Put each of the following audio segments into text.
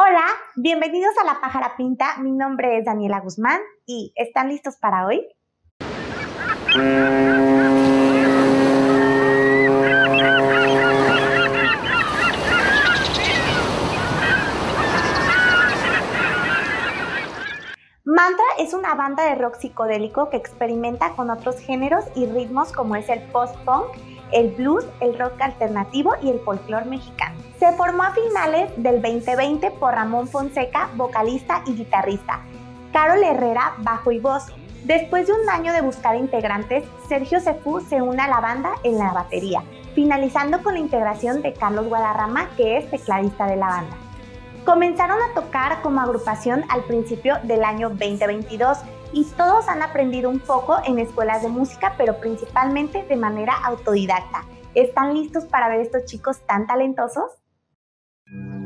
Hola, bienvenidos a La Pájara Pinta. Mi nombre es Daniela Guzmán y ¿están listos para hoy? Mantra es una banda de rock psicodélico que experimenta con otros géneros y ritmos como es el post-punk, el blues, el rock alternativo y el folclore mexicano. Se formó a finales del 2020 por Ramón Fonseca, vocalista y guitarrista, Carol Herrera, bajo y voz. Después de un año de buscar integrantes, Sergio Cefú se une a la banda en la batería, finalizando con la integración de Carlos Guadarrama, que es tecladista de la banda. Comenzaron a tocar como agrupación al principio del año 2022 y todos han aprendido un poco en escuelas de música, pero principalmente de manera autodidacta. ¿Están listos para ver estos chicos tan talentosos? Mm-hmm.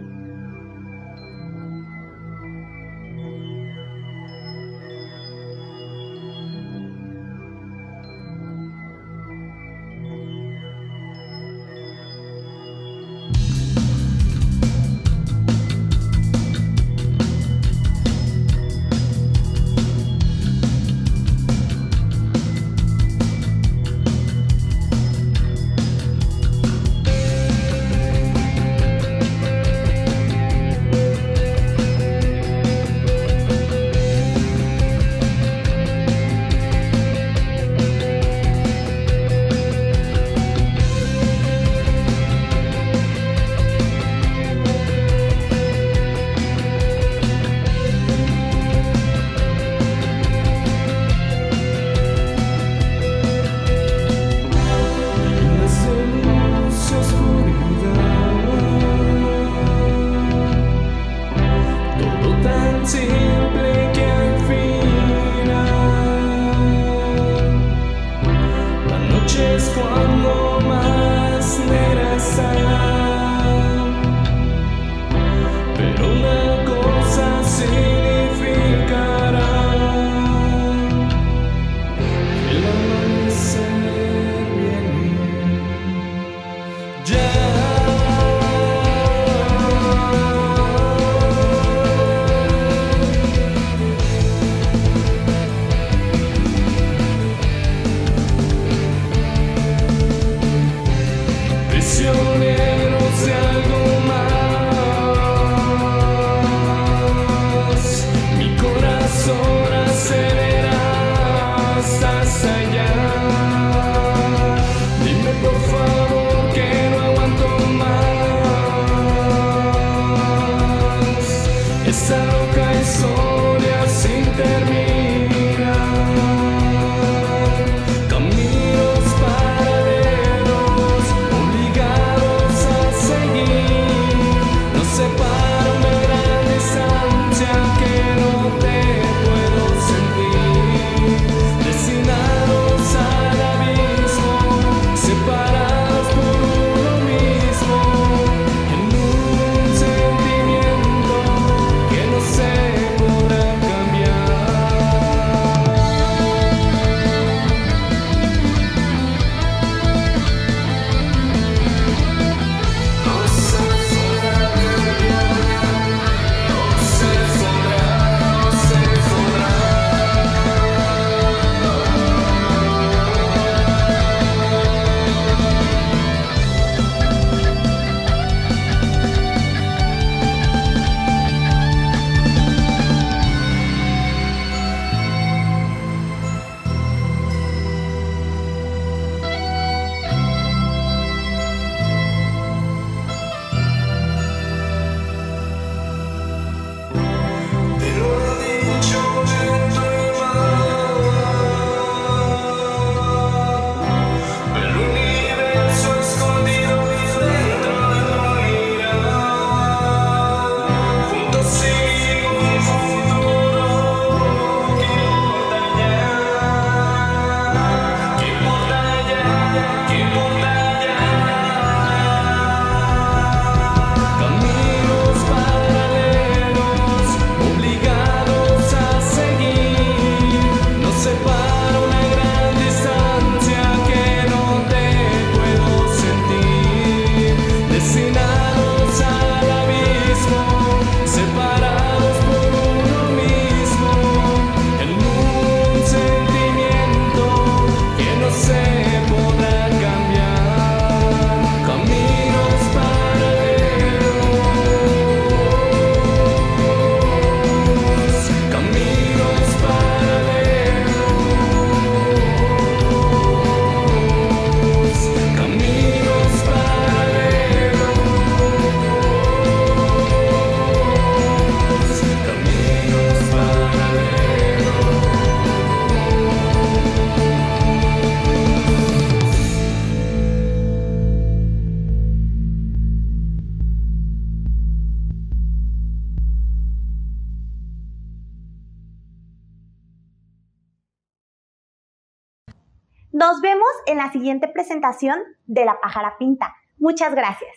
Nos vemos en la siguiente presentación de La Pájara Pinta. Muchas gracias.